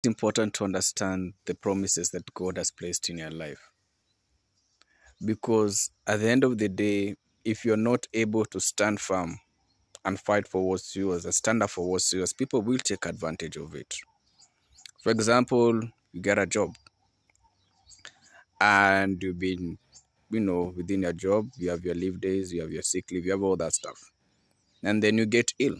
It's important to understand the promises that God has placed in your life. Because at the end of the day, if you're not able to stand firm and fight for what's yours and stand up for what's yours, people will take advantage of it. For example, you get a job and you've been, you know, within your job, you have your leave days, you have your sick leave, you have all that stuff. And then you get ill.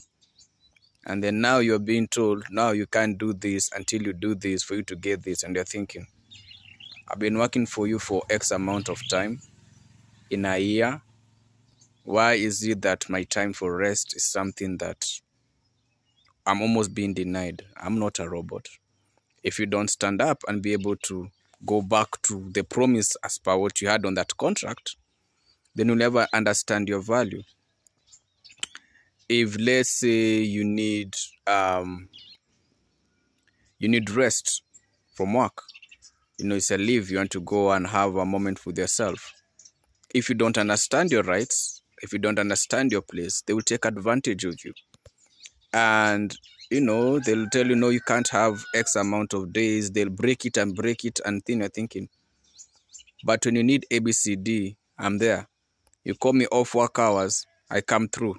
And then now you're being told, now you can't do this until you do this for you to get this. And you're thinking, I've been working for you for X amount of time in a year. Why is it that my time for rest is something that I'm almost being denied? I'm not a robot. If you don't stand up and be able to go back to the promise as per what you had on that contract, then you'll never understand your value. If let's say you need um you need rest from work, you know it's a leave, you want to go and have a moment with yourself. If you don't understand your rights, if you don't understand your place, they will take advantage of you. And you know, they'll tell you no, you can't have X amount of days, they'll break it and break it and then you're thinking. But when you need ABCD, I'm there. You call me off work hours, I come through.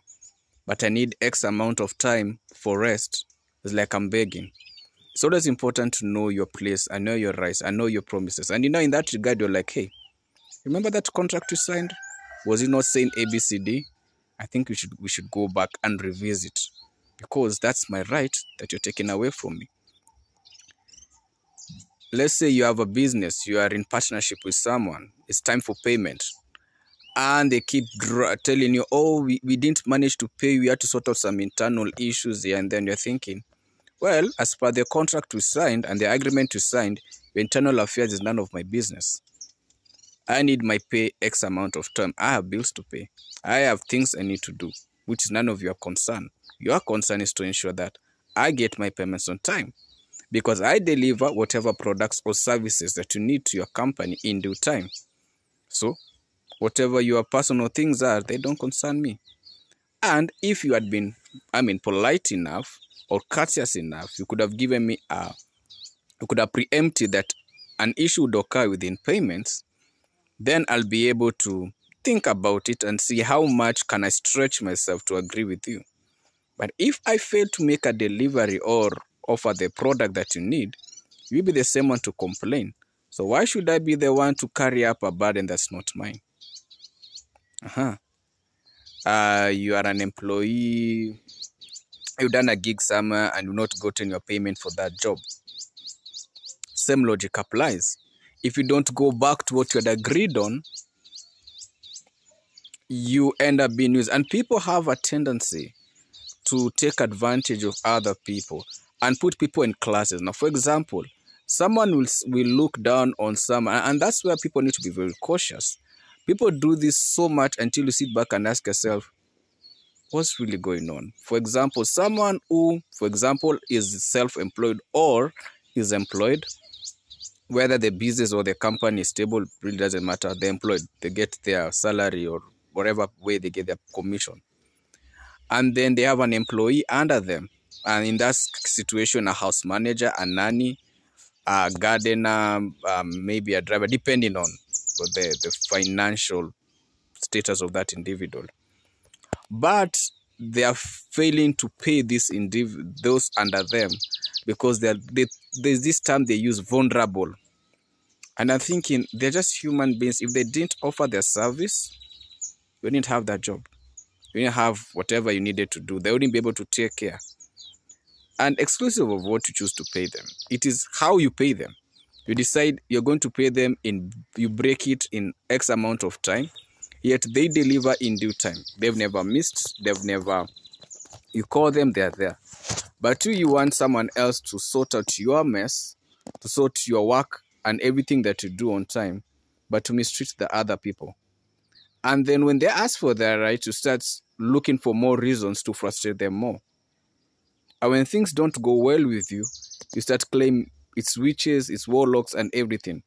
But I need X amount of time for rest. It's like I'm begging. It's always important to know your place I know your rights I know your promises. And you know, in that regard, you're like, hey, remember that contract you signed? Was it not saying ABCD? I think we should we should go back and revisit because that's my right that you're taking away from me. Let's say you have a business, you are in partnership with someone, it's time for payment, and they keep telling you, oh, we, we didn't manage to pay, we had to sort out some internal issues here, and then you're thinking, well, as per the contract we signed and the agreement we signed, your internal affairs is none of my business. I need my pay X amount of time. I have bills to pay. I have things I need to do, which is none of your concern. Your concern is to ensure that I get my payments on time because I deliver whatever products or services that you need to your company in due time. So, whatever your personal things are, they don't concern me. And if you had been, I mean, polite enough or courteous enough, you could have given me a, you could have preempted that an issue would occur within payments, then I'll be able to think about it and see how much can I stretch myself to agree with you. But if I fail to make a delivery or offer the product that you need, you'll be the same one to complain. So why should I be the one to carry up a burden that's not mine? Uh-huh. Uh, you are an employee, you've done a gig somewhere and you've not gotten your payment for that job. Same logic applies. If you don't go back to what you had agreed on, you end up being used. And people have a tendency to take advantage of other people and put people in classes. Now, for example, someone will, will look down on someone, and that's where people need to be very cautious. People do this so much until you sit back and ask yourself, what's really going on? For example, someone who, for example, is self employed or is employed, whether the business or the company is stable, really doesn't matter. They're employed, they get their salary or whatever way they get their commission. And then they have an employee under them. And in that situation, a house manager, a nanny, a gardener, um, maybe a driver, depending on the, the financial status of that individual. But they are failing to pay this indiv- those under them because they're, they, there's this term they use vulnerable. And I'm thinking they're just human beings. If they didn't offer their service, you didn't have that job. You didn't have whatever you needed to do. They wouldn't be able to take care. And exclusive of what you choose to pay them, it is how you pay them. You decide you're going to pay them in, you break it in X amount of time, yet they deliver in due time. They've never missed, they've never, you call them, they're there. But you, you want someone else to sort out your mess, to sort your work and everything that you do on time, but to mistreat the other people. And then when they ask for their right, you start looking for more reasons to frustrate them more. And when things don't go well with you, you start claiming it's witches, it's warlocks, and everything.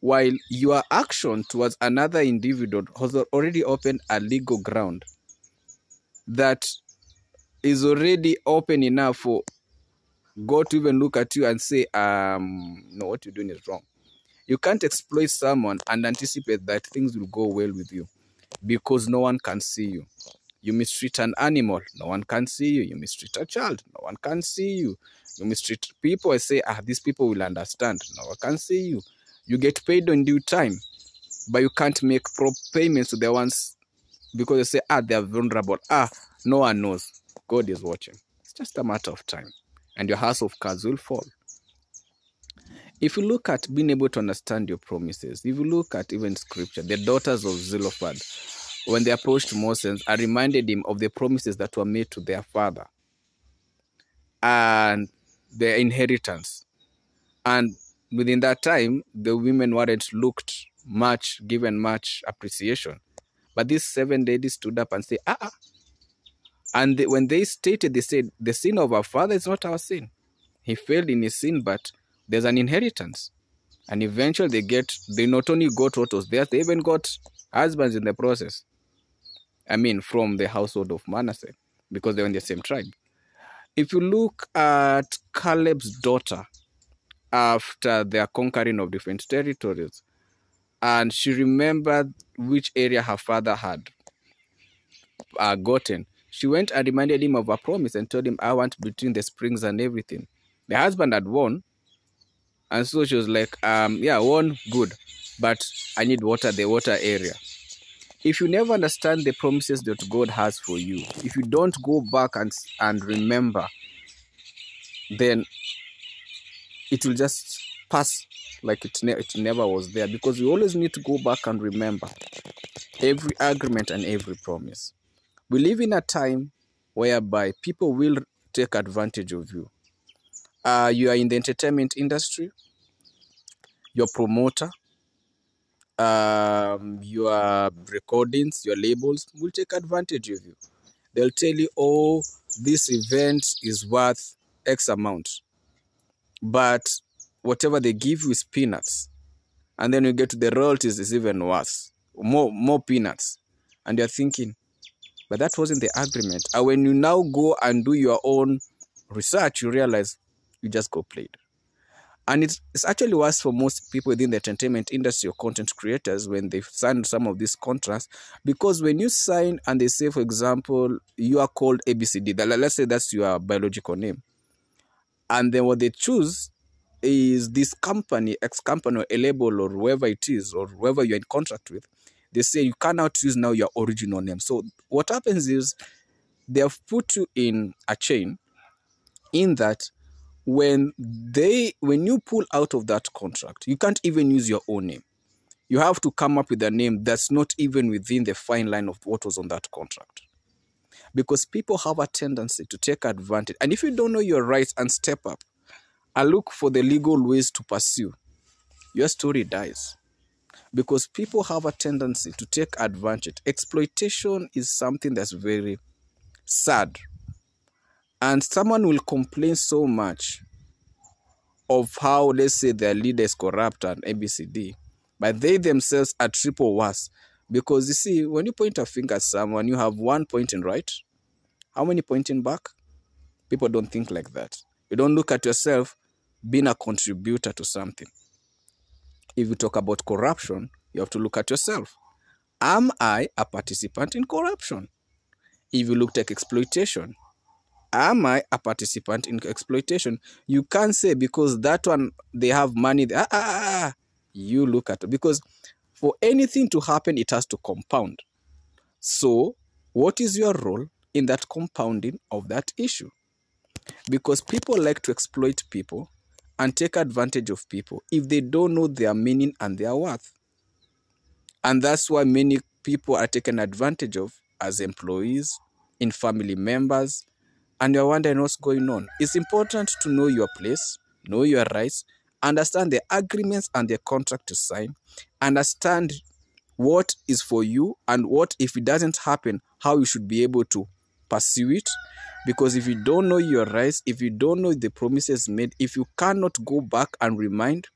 While your action towards another individual has already opened a legal ground that is already open enough for God to even look at you and say, um, no, what you're doing is wrong. You can't exploit someone and anticipate that things will go well with you because no one can see you. You mistreat an animal, no one can see you. You mistreat a child, no one can see you. You mistreat people and say, ah, these people will understand, no I can't see you. You get paid on due time, but you can't make proper payments to the ones because they say, ah, they are vulnerable. Ah, no one knows. God is watching. It's just a matter of time, and your house of cards will fall. If you look at being able to understand your promises, if you look at even scripture, the daughters of Zelophehad, when they approached Moses, I reminded him of the promises that were made to their father and their inheritance. And within that time, the women weren't looked much, given much appreciation. But these seven ladies stood up and said, ah, ah. And they, when they stated, they said, the sin of our father is not our sin. He failed in his sin, but there's an inheritance. And eventually they get, they not only got what was theirs, they even got husbands in the process. I mean, from the household of Manasseh, because they're in the same tribe. If you look at Caleb's daughter after their conquering of different territories, and she remembered which area her father had uh, gotten, she went and reminded him of a promise and told him, I want between the springs and everything. The husband had won, and so she was like, um, yeah, won, good, but I need water, the water area if you never understand the promises that God has for you, if you don't go back and and remember, then it will just pass like it, ne- it never was there because you always need to go back and remember every agreement and every promise. We live in a time whereby people will take advantage of you. Uh, you are in the entertainment industry, your promoter, um, your recordings, your labels will take advantage of you. They'll tell you, oh, this event is worth X amount. But whatever they give you is peanuts. And then you get to the royalties is even worse. More more peanuts. And you're thinking, but that wasn't the agreement. And when you now go and do your own research, you realize you just got played. And it's, actually worse for most people within the entertainment industry or content creators when they sign some of these contracts. Because when you sign and they say, for example, you are called ABCD, let's say that's your biological name. And then what they choose is this company, X company or a label or whoever it is or whoever you're in contract with, they say you cannot use now your original name. So what happens is they have put you in a chain in that when they when you pull out of that contract you can't even use your own name. You have to come up with a name that's not even within the fine line of what was on that contract. Because people have a tendency to take advantage. And if you don't know your rights and step up and look for the legal ways to pursue your story dies. Because people have a tendency to take advantage. Exploitation is something that's very sad and someone will complain so much of how let's say their leader is corrupt and abcd but they themselves are triple worse. Because you see when you point a finger at someone you have one pointing right. How many pointing back? People don't think like that. You don't look at yourself being a contributor to something. If you talk about corruption you have to look at yourself. Am i a participant in corruption? If you look at exploitation am I a participant in exploitation? You can't say because that one they have money. Ah, ah, ah, ah. You look at it because for anything to happen, it has to compound. So, what is your role in that compounding of that issue? Because people like to exploit people and take advantage of people if they don't know their meaning and their worth. And that's why many people are taken advantage of as employees, in family members, and you're wondering what's going on. It's important to know your place, know your rights, understand the agreements and the contract to sign, understand what is for you and what if it doesn't happen, how you should be able to pursue it. Because if you don't know your rights, if you don't know the promises made, if you cannot go back and remind,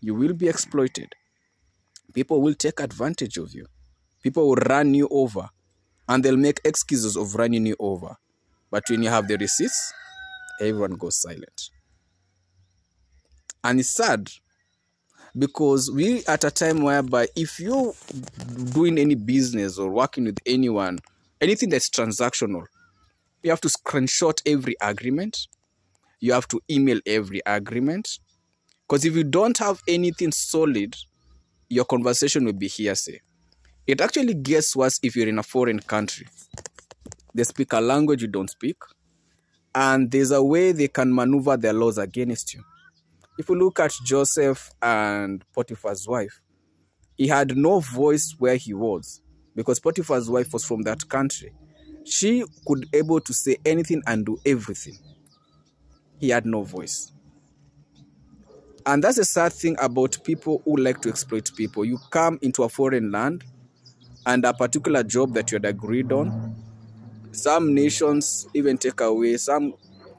you will be exploited. People will take advantage of you. People will run you over and they'll make excuses of running you over. But when you have the receipts, everyone goes silent. And it's sad because we at a time whereby if you're doing any business or working with anyone, anything that's transactional, you have to screenshot every agreement. You have to email every agreement. Because if you don't have anything solid, your conversation will be hearsay. It actually gets worse if you're in a foreign country. They speak a language you don't speak, and there's a way they can maneuver their laws against you. If you look at Joseph and Potiphar's wife, he had no voice where he was because Potiphar's wife was from that country. She could able to say anything and do everything. He had no voice. And that's a sad thing about people who like to exploit people. You come into a foreign land and a particular job that you had agreed on. Some nations even take away, some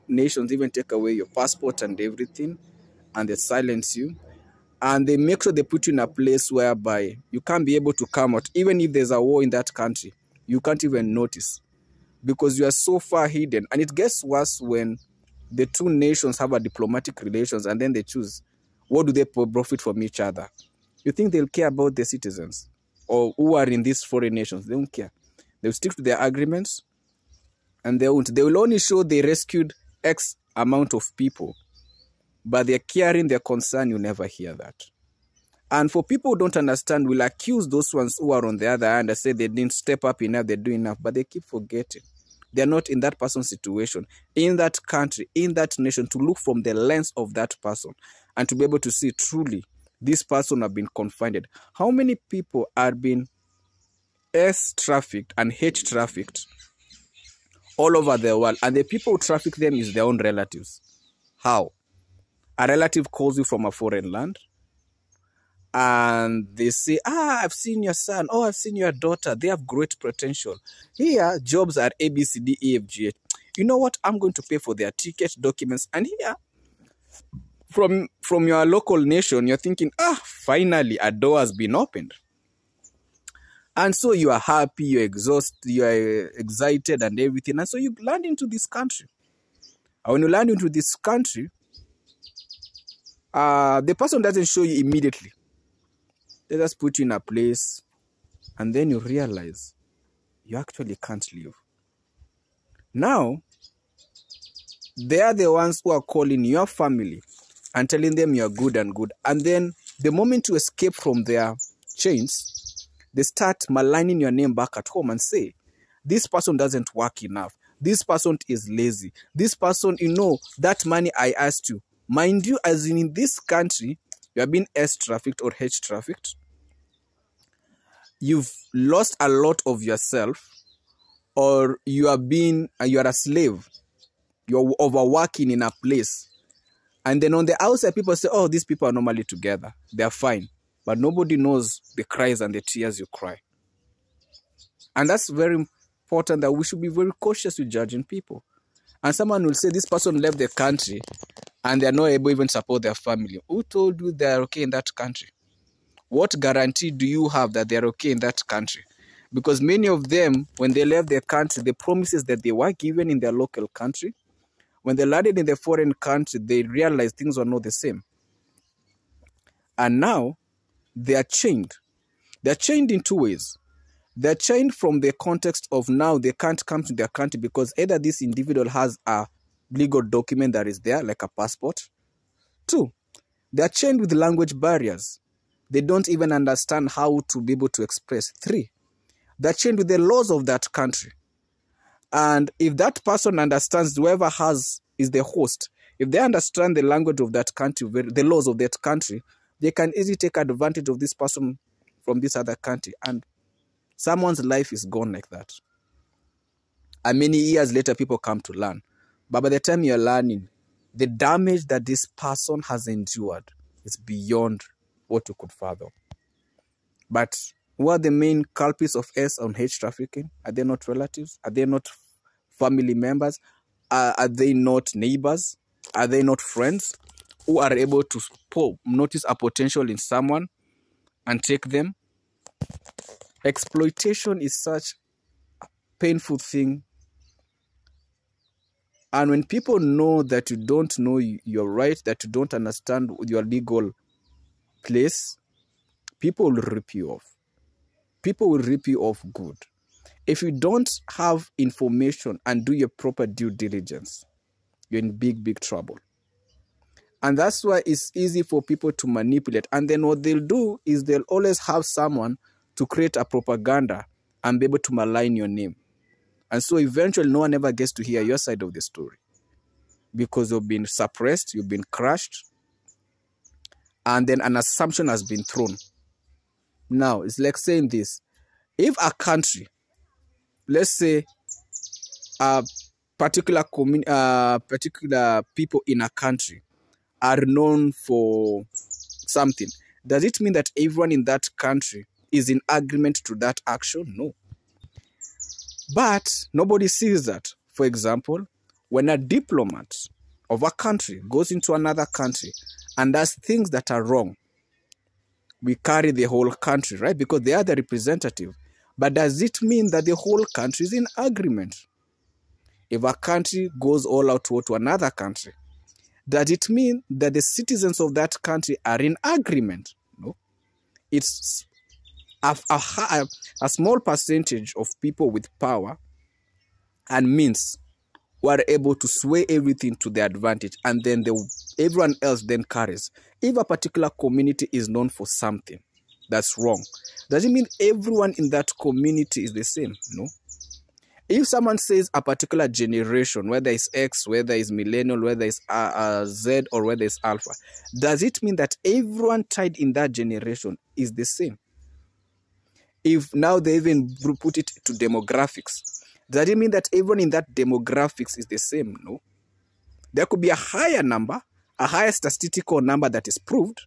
nations even take away your passport and everything and they silence you. And they make sure they put you in a place whereby you can't be able to come out even if there's a war in that country you can't even notice. Because you are so far hidden. And it gets worse when the two nations have a diplomatic relations and then they choose what do they profit from each other. You think they'll care about the citizens or who are in these foreign nations? They don't care. They'll stick to their agreements and they won't they will only show they rescued x amount of people but they're caring their concern, you never hear that. And for people who don't understand, will accuse those ones who are on the other hand and say they didn't step up enough, they're doing enough, but they keep forgetting. They're not in that person's situation, in that country, in that nation, to look from the lens of that person and to be able to see truly this person have been confined. How many people are being S trafficked and H trafficked all over the world, and the people who traffic them is their own relatives? How? a relative calls you from a foreign land and they say, Ah, I've seen your son. Oh, I've seen your daughter. They have great potential. Here, jobs are A, B, C, D, E, F, G, H. You know what? I'm going to pay for their ticket documents. And here, from from your local nation, you're thinking, ah, finally a door has been opened. And so you are happy, you're exhausted, you are excited and everything. And so you land into this country. And when you land into this country, uh, the person doesn't show you immediately. They just put you in a place and then you realize you actually can't leave. Now, they are the ones who are calling your family and telling them you're good and good. And then the moment you escape from their chains, they start maligning your name back at home and say, this person doesn't work enough. This person is lazy. This person, you know, that money I asked you, Mind you, as in, this country, you have been S trafficked or H trafficked. You've lost a lot of yourself, or you are being you are a slave. You're overworking in a place, and then on the outside, people say, "Oh, these people are normally together. They are fine," but nobody knows the cries and the tears you cry. And that's very important that we should be very cautious with judging people. And someone will say, This person left the country and they're not able even support their family. Who told you they're okay in that country? What guarantee do you have that they're okay in that country? Because many of them, when they left their country, the promises that they were given in their local country, when they landed in the foreign country, they realized things were not the same. And now they are chained. They're chained in two ways. They're chained from the context of now they can't come to their country because either this individual has a legal document that is there, like a passport. Two, they are chained with language barriers. They don't even understand how to be able to express. Three, they're chained with the laws of that country. And if that person understands, whoever has is the host, if they understand the language of that country, the laws of that country, they can easily take advantage of this person from this other country. And someone's life is gone like that. And many years later, people come to learn but by the time you're learning, the damage that this person has endured is beyond what you could fathom. But who are the main culprits of S on H trafficking? Are they not relatives? Are they not family members? Are they not neighbors? Are they not friends who are able to notice a potential in someone and take them? Exploitation is such a painful thing And when people know that you don't know your right, that you don't understand your legal place, people will rip you off. People will rip you off good. If you don't have information and do your proper due diligence, you're in big, big trouble. And that's why it's easy for people to manipulate. And then what they'll do is they'll always have someone to create a propaganda and be able to malign your name. And so eventually no one ever gets to hear your side of the story. Because you've been suppressed, you've been crushed, and then an assumption has been thrown. Now, it's like saying this. If a country, let's say a particular uh, particular people in a country are known for something, does it mean that everyone in that country is in agreement to that action? No. But nobody sees that. For example, when a diplomat of a country goes into another country and does things that are wrong, we carry the whole country, right? Because they are the representative. But does it mean that the whole country is in agreement? If a country goes all out to another country, does it mean that the citizens of that country are in agreement? No. It's a, a, a small percentage of people with power and means were able to sway everything to their advantage and then the, everyone else then carries. If a particular community is known for something that's wrong, does it mean everyone in that community is the same? No. If someone says a particular generation, whether it's X, whether it's millennial, whether it's uh, uh, Z, or whether it's Alpha, does it mean that everyone tied in that generation is the same? If now they even put it to demographics, does it mean that everyone in that demographics is the same? No. There could be a higher number, a higher statistical number that is proved,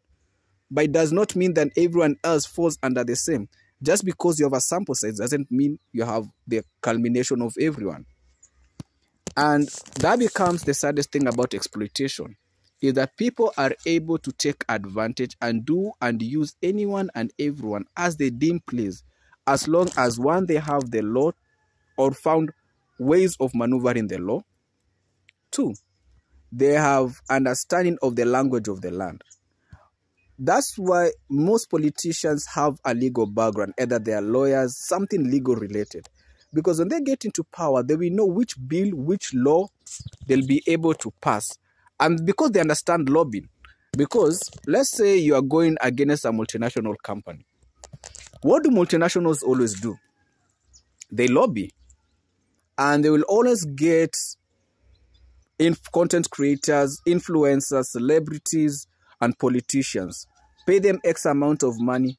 but it does not mean that everyone else falls under the same. Just because you have a sample size doesn't mean you have the culmination of everyone. And that becomes the saddest thing about exploitation is that people are able to take advantage and do and use anyone and everyone as they deem please, as long as one, they have the law or found ways of maneuvering the law. Two, they have understanding of the language of the land. That's why most politicians have a legal background, either they are lawyers, something legal related. Because when they get into power, they will know which bill, which law they'll be able to pass and because they understand lobbying, because let's say you are going against a multinational company, what do multinationals always do? They lobby, and they will always get content creators, influencers, celebrities, and politicians, pay them X amount of money,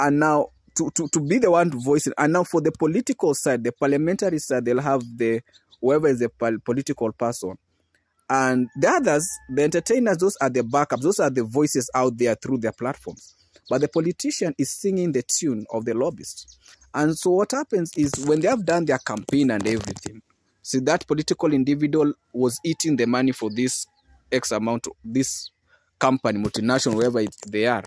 and now to, to, to be the one it. And now for the political side, the parliamentary side, they'll have the whoever is the political person and the others, the entertainers, those are the backups, those are the voices out there through their platforms. But the politician is singing the tune of the lobbyist. And so what happens is when they have done their campaign and everything, see that political individual was eating the money for this X amount, this company, multinational, wherever it, they are.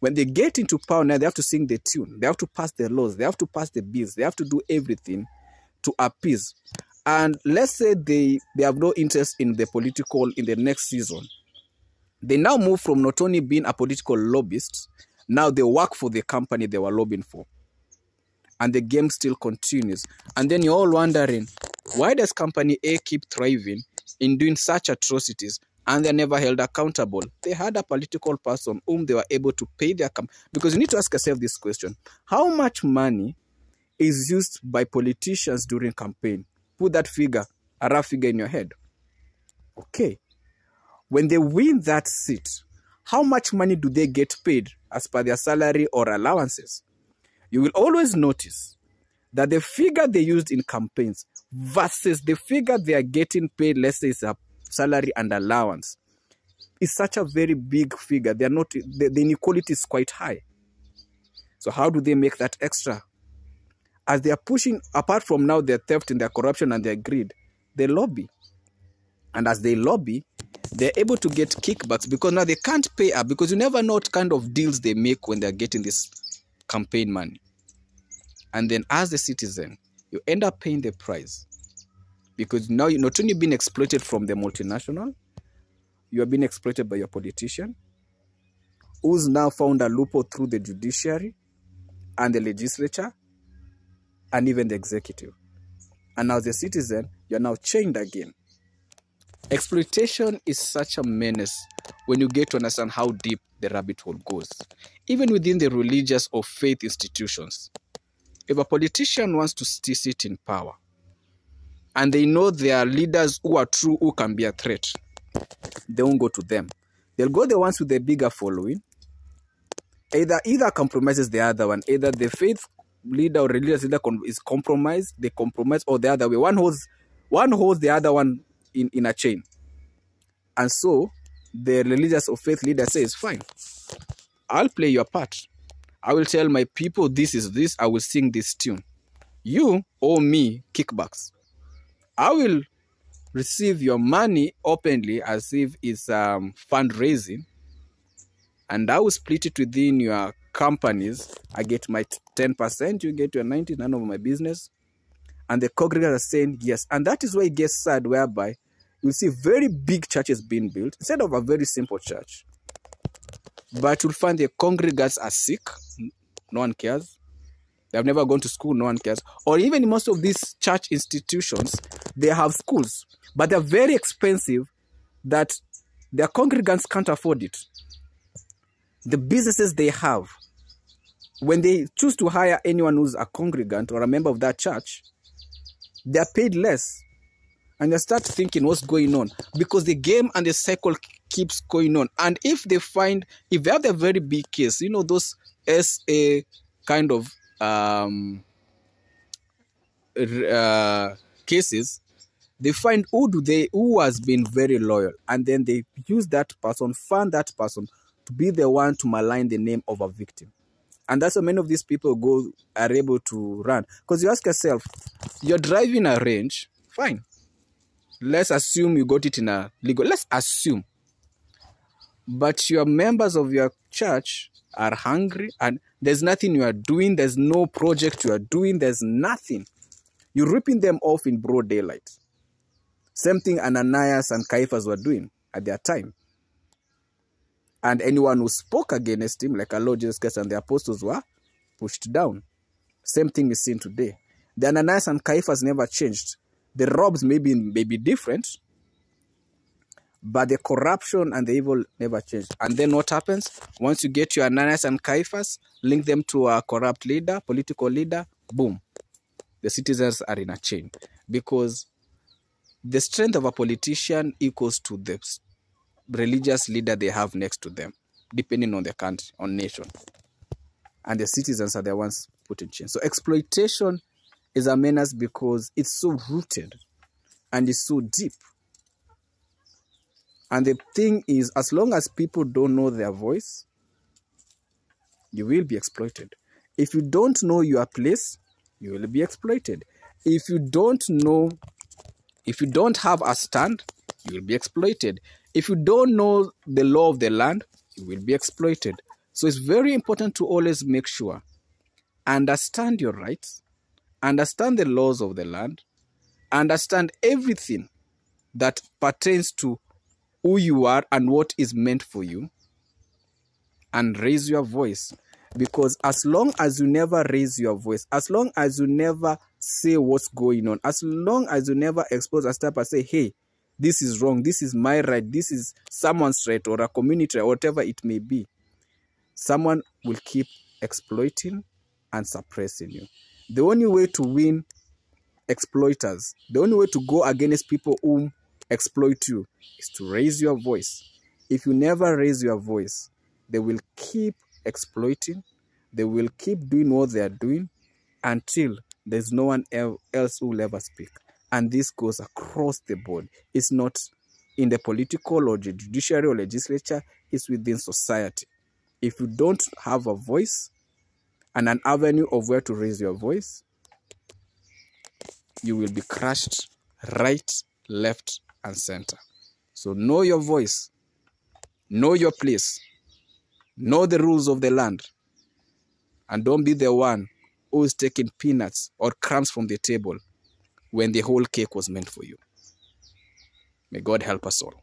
When they get into power now, they have to sing the tune. They have to pass the laws. They have to pass the bills. They have to do everything to appease and let's say they they have no interest in the political in the next season they now move from not only being a political lobbyist now they work for the company they were lobbying for and the game still continues and then you're all wondering why does company a keep thriving in doing such atrocities and they're never held accountable they had a political person whom they were able to pay their com because you need to ask yourself this question how much money is used by politicians during campaign put that figure, a rough figure in your head. Okay. When they win that seat, how much money do they get paid as per their salary or allowances? You will always notice that the figure they used in campaigns versus the figure they are getting paid, let's say it's a salary and allowance, is such a very big figure. They are not the, the inequality is quite high. So how do they make that extra as they are pushing, apart from now their theft and their corruption and their greed, they lobby. And as they lobby, they're able to get kickbacks because now they can't pay up because you never know what kind of deals they make when they're getting this campaign money. And then as a citizen, you end up paying the price. Because now you're not only being exploited from the multinational, you are being exploited by your politician, who's now found a loophole through the judiciary and the legislature and even the executive. And as a citizen, you're now chained again. Exploitation is such a menace when you get to understand how deep the rabbit hole goes, even within the religious or faith institutions. If a politician wants to still sit in power and they know there are leaders who are true who can be a threat, they won't go to them. They'll go the ones with the bigger following. Either either compromises the other one, either the faith leader or religious leader is compromised, they compromise, or the other way. One holds one holds the other one in, in a chain. And so the religious or faith leader says, Fine, I'll play your part. I will tell my people this is this, I will sing this tune. You owe me kickbacks. I will receive your money openly as if it's um, fundraising, and I will split it within your companies. I get my 10%, you get your 90, none of my business. And the congregants are saying yes. And that is why it gets sad, whereby you see very big churches being built instead of a very simple church. But you'll find the congregants are sick, no one cares. They have never gone to school, no one cares. Or even in most of these church institutions, they have schools, but they're very expensive that their congregants can't afford it. The businesses they have, when they choose to hire anyone who's a congregant or a member of that church, they're paid less and they start thinking what's going on because the game and the cycle keeps going on and if they find if they have a very big case you know those sa kind of um uh, cases they find who do they who has been very loyal. And then they use that person find that person to be the one to malign the name of a victim. And that's why many of these people go are able to run. Because you ask yourself you're driving a range fine. Let's assume you got it in a legal let's assume. But your members of your church are hungry and there's nothing you are doing. There's no project you are doing. There's nothing. You're ripping them off in broad daylight. Same thing ananias and caiaphas were doing at their time. And anyone who spoke against him like our lord jesus christ and the apostles were pushed down. Same thing is seen today. The ananias and caiaphas never changed. The robes may be, may be different, but the corruption and the evil never changed. And then what happens? Once you get your Ananias and Caiaphas, link them to a corrupt leader, political leader, boom. The citizens are in a chain. Because the strength of a politician equals to the religious leader they have next to them, depending on the country, on nation. And the citizens are the ones put in chain. So exploitation is a menace because it's so rooted and it's so deep. And the thing is, as long as people don't know their voice, you will be exploited. If you don't know your place, you will be exploited. If you don't know, if you don't have a stand, you will be exploited. If you don't know the law of the land, you will be exploited. So it's very important to always make sure, understand your rights, understand the laws of the land, understand everything that pertains to who you are and what is meant for you, and raise your voice. Because as long as you never raise your voice, as long as you never say what's going on, as long as you never expose a step and say, hey, this is wrong, this is my right, this is someone's right, or a community, or whatever it may be, someone will keep exploiting and suppressing you. The only way to win exploiters, the only way to go against people who exploit you is to raise your voice. If you never raise your voice, they will keep exploiting, they will keep doing what they are doing until there's no one else who will ever speak. And this goes across the board. It's not in the political or the judiciary or legislature, it's within society. If you don't have a voice, and an avenue of where to raise your voice, you will be crushed right, left, and center. So know your voice, know your place, know the rules of the land, and don't be the one who is taking peanuts or crumbs from the table when the whole cake was meant for you. May God help us all.